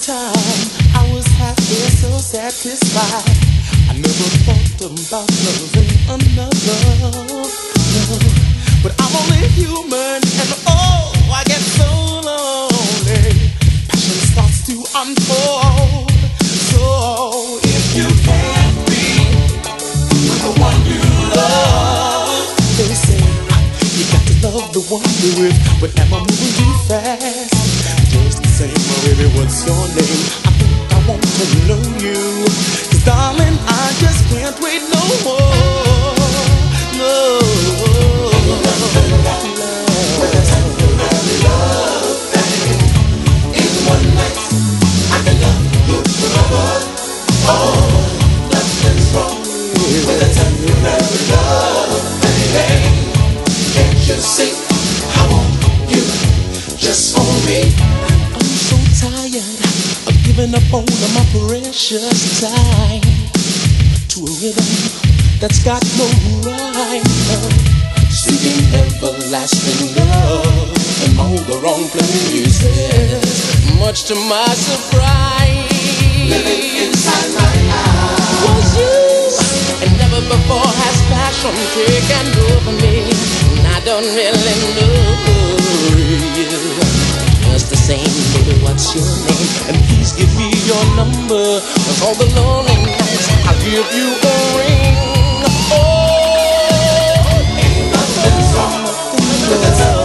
time I was happy, so satisfied. I never thought about loving another. No. But I'm only human, and oh, I get so lonely. Passion starts to unfold. So if you can't be with the one you love, they say you got to love the one you're with. But am I moving too fast? Baby, what's your name? I think I want to know you. Cause darling, I just can't wait no more. No. Just for me. I'm tired of giving up on my precious time to a rhythm that's got no rhyme. Seeking everlasting love in all the wrong places, much to my surprise. Living inside my eyes. Was you and never before has passion taken over me. And I don't really know you. Just the same, what's your name? And please give me your number. All the lonely nights I'll give you a ring. Oh, Ain't nothing wrong with a